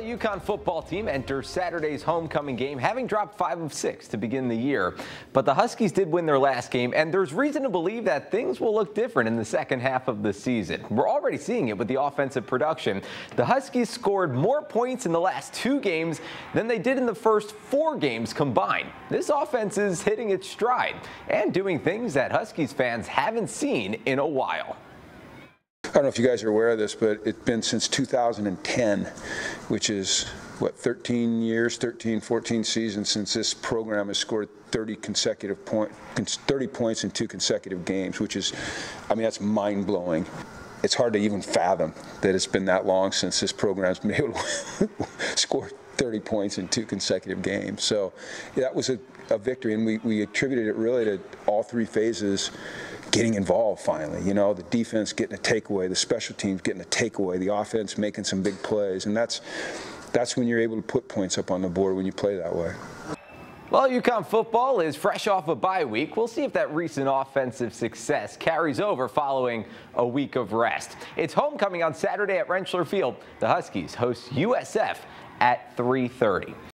Well, the UConn football team enters Saturday's homecoming game having dropped five of six to begin the year. But the Huskies did win their last game, and there's reason to believe that things will look different in the second half of the season. We're already seeing it with the offensive production. The Huskies scored more points in the last two games than they did in the first four games combined. This offense is hitting its stride and doing things that Huskies fans haven't seen in a while. I don't know if you guys are aware of this, but it's been since 2010, which is what 13 years, 13, 14 seasons since this program has scored 30 consecutive point, 30 points in two consecutive games, which is, I mean, that's mind blowing. It's hard to even fathom that it's been that long since this program's been able to score 30 points in two consecutive games. So that was a, a victory, and we, we attributed it really to all three phases getting involved finally. You know, the defense getting a takeaway, the special teams getting a takeaway, the offense making some big plays, and that's that's when you're able to put points up on the board when you play that way. Well, UConn football is fresh off a bye week. We'll see if that recent offensive success carries over following a week of rest. It's homecoming on Saturday at Rentschler Field. The Huskies host USF at 3:30.